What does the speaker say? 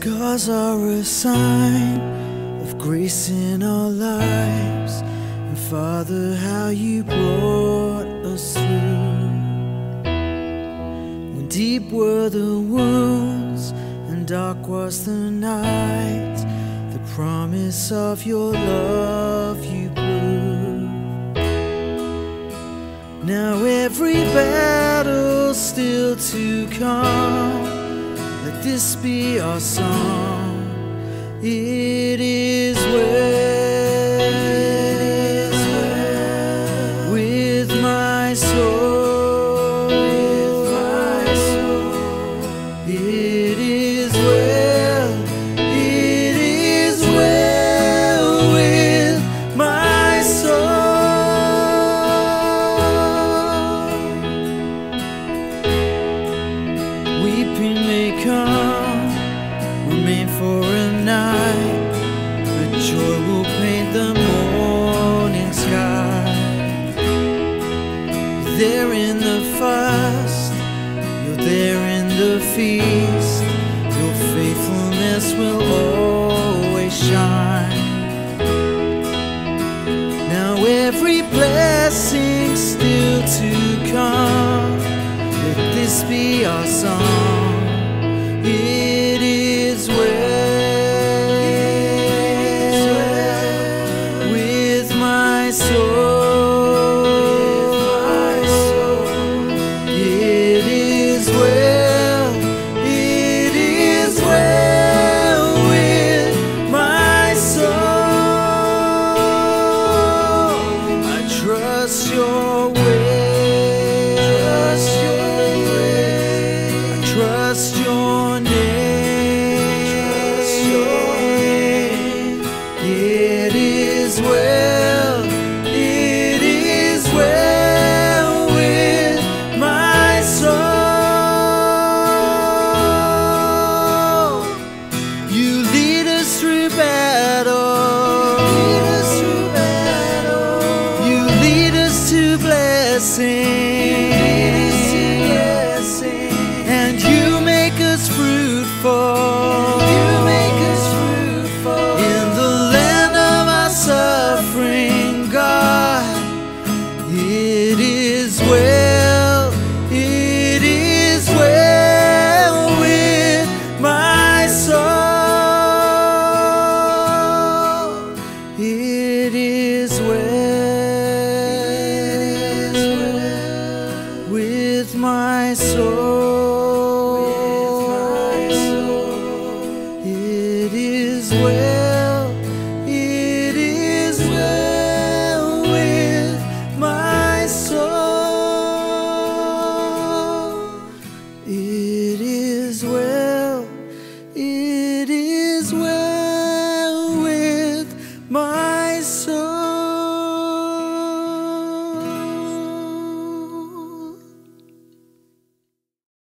Scars are a sign of grace in our lives. And Father, how you brought us through. When deep were the wounds and dark was the night, the promise of your love you proved. Now every battle still to come. This be our song. It is Weeping may come, remain for a night, but joy will paint the morning sky. You're There in the fast, you're there in the feast, your faithfulness will always shine. Now every blessing still to come. Let this be our song. It trust your name. Your name. It is well. my soul. It is well.